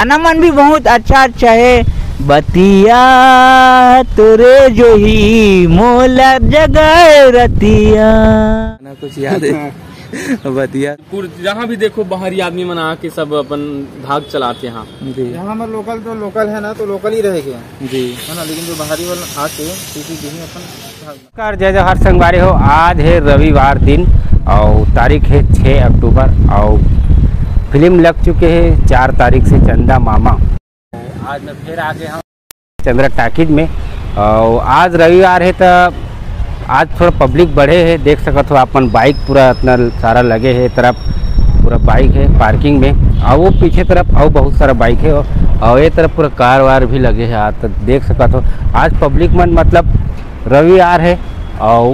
गाना मन भी बहुत अच्छा अच्छा है। बतिया तोरे जो ही मोला जगह रतिया। ना कुछ याद है? बतिया। जहाँ भी देखो बाहरी आदमी मन आके सब अपन भाग चलाते हैं यहाँ हमारे लोकल तो लोकल है ना तो लोकल ही रहेगा। जी। है ना लेकिन जो बाहरी वाले आके किसी अपन नमस्कार जय जवाहर संगवारी हो। आज है रविवार दिन और तारीख है 6 अक्टूबर और फ़िल्म लग चुके हैं चार तारीख से चंदा मामा। आज मैं फिर आ गया हूँ। चंद्रा टाकिज में। और आज रविवार है तो आज थोड़ा पब्लिक बढ़े है देख सकत हो अपन बाइक पूरा इतना सारा लगे है तरफ़ पूरा बाइक है पार्किंग में। और वो पीछे तरफ़ और बहुत सारा बाइक है और ये तरफ़ पूरा कार वार भी लगे है आज तो देख सकत हो आज पब्लिक मन मतलब रविवार है और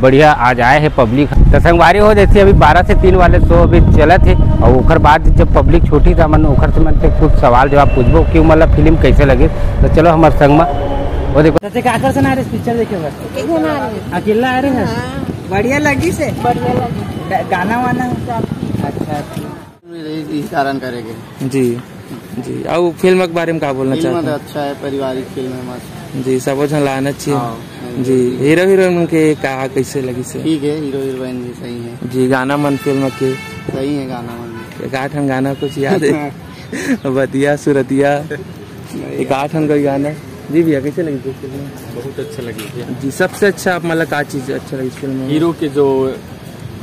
बढ़िया आज आए हैं पब्लिक तो संगवारी हो जैसे अभी बारह से तीन वाले शो अभी चलत है और ओकर बाद जब पब्लिक छोटी था मन ओकर से मन से कुछ सवाल जवाब पूछबो कि मतलब फ़िल्म कैसे लगे? तो चलो हमारे संग में वो देखो। क्या आकर्षण आ रहे पिक्चर देखे अकेला आ रहे हैं? बढ़िया लगी से? बढ़िया लगी। गाना वाना? अच्छा। इस कारण करेंगे। जी। जी। और फ़िल्म के बारे में क्या बोलना फ़िल्म तो चाहते अच्छा है पारिवारिक फ़िल्म है मस्त। जी सब झन लाना हाँ, चाहिए जी हीरो हीरोइन के कहा कैसे लगी से ठीक है हीरो हीरोइन भी सही है। जी गाना मन फ़िल्म के सही है गाना मन एक आठ गाना कुछ याद है? बतिया सुरतिया। एक आठ कोई गाना? जी भैया कैसे लगी थी फ़िल्म? बहुत अच्छा लगी भैया। जी सबसे अच्छा आप मतलब का चीज़ अच्छा लगी फ़िल्म में? हीरो के जो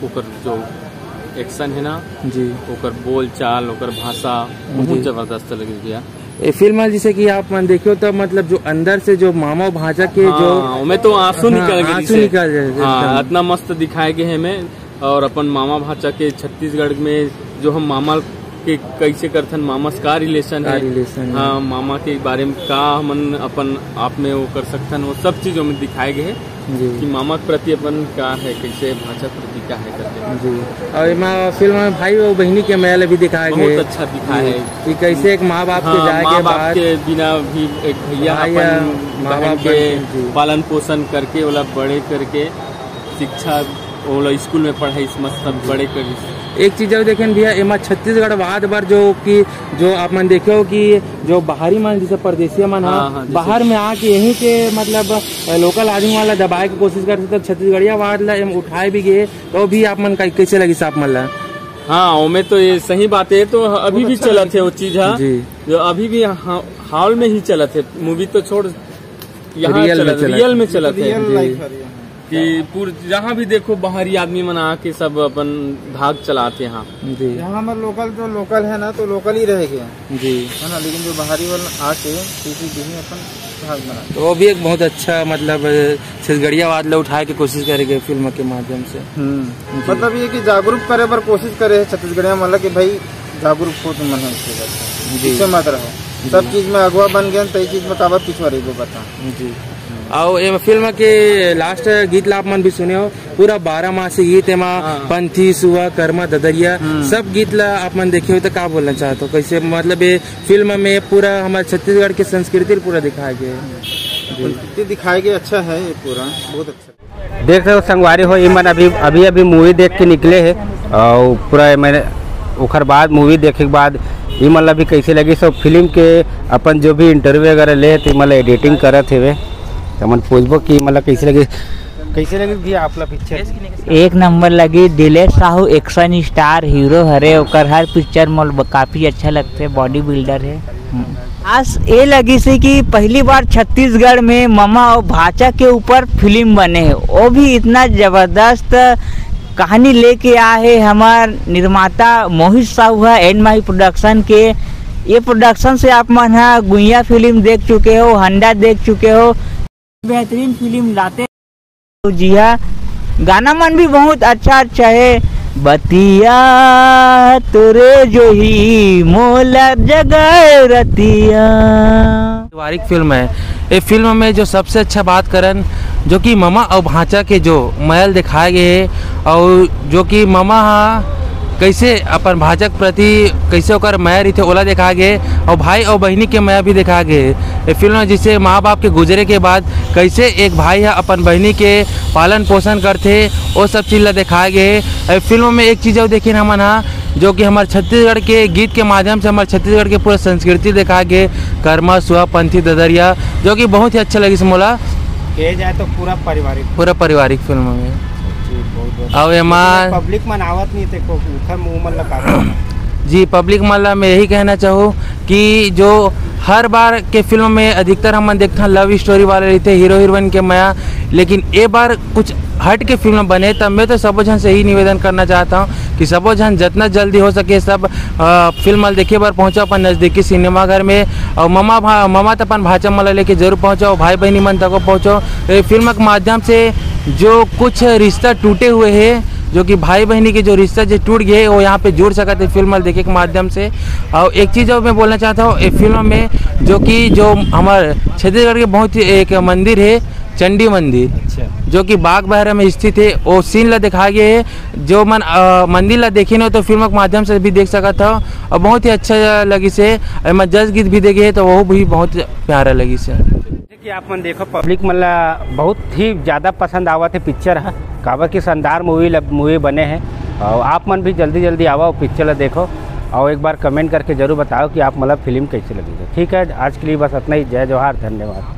ओकर जो एक्शन है ना जी। ओकर बोल चाल ओकर भाषा। बहुत ज़बरदस्त लगी भैया। फ़िल्म जैसे कि आप मन देखियो तो मतलब जो अंदर से जो मामा भाजा के जो हाँ, मैं तो आँसू हाँ, निकल गए आँसू निकल गए हाँ इतना मस्त दिखाए गए हैं हमें और अपन मामा भाचा के छत्तीसगढ़ में जो हम मामा के कैसे करथन मामा से का रिलेशन है? रिलेशन हाँ। मामा के बारे में का हमन अपन आप में वो कर सकथन वो सब चीज़ में दिखाए गए हैं। जी कि मामा के प्रति अपन का है कैसे भाषा प्रति का है करके। जी। और फ़िल्म में भाई और बहनी के मेल भी दिखाया गया बहुत अच्छा दिखा है। कि कैसे एक माँ बाप के हाँ, जाए माँ के बाप बाद के बिना भी एक भैया माँ बहन बाप के पालन पोषण करके वाला बड़े करके शिक्षा वो स्कूल में पढ़ाई मस्त बड़े कर एक चीज़ जब देखें भैया एमा छत्तीसगढ़ वाद भर जो कि जो आप मन देखे हो कि जो बाहरी मन जैसे परदेसी मन हाँ, हाँ, हाँ, बाहर में आके यहीं के मतलब लोकल आदमी वाला दबाए की कोशिश करते तब छत्तीसगढ़िया वाद ला एम उठाए भी गए तो भी आप मन का कैसे लगी साफ़ मन ला? हाँ ओमे तो ये सही बात है तो अभी भी चलत है वो चीज़ हाँ। जी। अभी भी हा- हॉल में ही चलत है मूवी तो छोड़ यहाँ रियल में चलत चलत रियल में चलत है। है। कि पूर जहाँ भी देखो बाहरी आदमी मन आके सब अपन भाग चलाते हैं। यहाँ हमारे लोकल तो लोकल है ना तो लोकल ही रहेगा जी। है ना लेकिन जो बाहरी वाले आके किसी कहीं अपन भाग बना तो वो भी एक बहुत अच्छा मतलब छत्तीसगढ़िया वाद ला उठाए की कोशिश करेंगे फ़िल्म के माध्यम से। मतलब ये कि जागरूक करे पर कोशिश करे छत्तीसगढ़िया मतलब की भाई जागरूक हो तुम मन इसके जी। मत रहो। सब चीज़ में अगुआ बन गए तो चीज़ में काबर पिछवा रही बता। जी। और ये फ़िल्म के लास्ट गीत ला मन भी सुने हो। पूरा बारह मासी गीत एमा हाँ। पंथी सुआ कर्मा ददरिया सब गीत ला आप मन देखे हो तो का बोलना चाहते हो? कैसे मतलब ये फ़िल्म में पूरा हमारे छत्तीसगढ़ की संस्कृति पूरा दिखाया गया है। संस्कृति दिखाई गई अच्छा है ये पूरा बहुत अच्छा। देख रहे हो संगवारी हो ये मन अभी अभी अभी मूवी देख के निकले है। और पूरा मैंने ओकर बाद मूवी देखे के बाद ये मतलब अभी कैसे लगी? सब फ़िल्म के अपन जो भी इंटरव्यू वगैरह ले थे मतलब एडिटिंग करत थे तो मन पूछबो कि मतलब कैसे लगी? कैसे लगी भैया आप लोग पिक्चर एक नंबर लगी Dilesh Sahu action star hero हरे ओकर हर पिक्चर मोल काफ़ी अच्छा लगते बॉडी बिल्डर है। आज ये लगी से कि पहली बार छत्तीसगढ़ में मामा और भाचा के ऊपर फ़िल्म बने है। वो भी इतना ज़बरदस्त कहानी लेके आए है हमार निर्माता मोहित साहू है एंड माई प्रोडक्शन के। ये प्रोडक्शन से आप मन है गुइया फ़िल्म देख चुके हो हंडा देख चुके हो बेहतरीन फ़िल्म लाते तो जी हाँ गाना मन भी बहुत अच्छा अच्छा है। बतिया तोरे जो ही मोला जगह रतिया। पारिवारिक फ़िल्म है। ये फ़िल्म में जो सबसे अच्छा बात करन जो कि मामा और भांचा के जो महल दिखाए गए है और जो कि मामा हा कैसे अपन भाजक प्रति कैसे ओकर माया रही ओला देखा गए और भाई और बहनी के माया भी देखा गए ये फ़िल्म जिसे माँ बाप के गुजरे के बाद कैसे एक भाई है अपन बहनी के पालन पोषण करते वो सब चीज़ ला दिखाए गए ये फ़िल्म में एक चीज़ और देखिए हमन हा जो कि हमारे छत्तीसगढ़ के गीत के माध्यम से हमारे छत्तीसगढ़ के पूरे संस्कृति दिखा के कर्मा सुहा पंथी ददरिया जो कि बहुत ही अच्छा लगी मोला। कहे जाए तो पूरा पारिवारिक। पूरा पारिवारिक फ़िल्म में। जी पब्लिक माला मैं यही कहना चाहूँ कि जो हर बार के फ़िल्म में अधिकतर हम देखते हैं लव स्टोरी वाले रहते हीरो हीरोइन के मया लेकिन ये बार कुछ हट के फ़िल्म बने तब मैं तो सबो जन से यही निवेदन करना चाहता हूँ कि सबो जन जितना जल्दी हो सके सब अ, फ़िल्म देखे बार पहुँचो अपन नज़दीकी सिनेमाघर में और ममा भा ममा तो अपन भाचा मला लेके ज़रूर पहुँचो भाई बहनी मन तक पहुँचो। ए फ़िल्म के माध्यम से जो कुछ रिश्ता टूटे हुए हैं जो कि भाई बहनी के जो रिश्ता जो टूट गए वो यहाँ पे जुड़ सकते हैं फ़िल्म देखे के माध्यम से। और एक चीज़ और मैं बोलना चाहता हूँ फ़िल्म में जो कि जो हमारे छत्तीसगढ़ के बहुत ही एक मंदिर है चंडी मंदिर। अच्छा। जो कि बाग बहरा में स्थित है, वो सीन ला दिखाया गया है। जो मन मंदिर ला देखी न तो फ़िल्म के माध्यम से भी देख सका था। और बहुत ही अच्छा लगी से। एमा जज गीत भी देखे तो वो भी बहुत प्यारा लगी से। कि आप मन देखो पब्लिक मन ला बहुत ही ज़्यादा पसंद आवत है पिक्चर है। काबर की शानदार मूवी मूवी बने हैं। और आप मन भी जल्दी जल्दी आओ पिक्चर ला देखो। और एक बार कमेंट करके ज़रूर बताओ कि आप मतलब फ़िल्म कैसी लगी। है ठीक है, आज के लिए बस इतना ही। जय जवाहर धन्यवाद।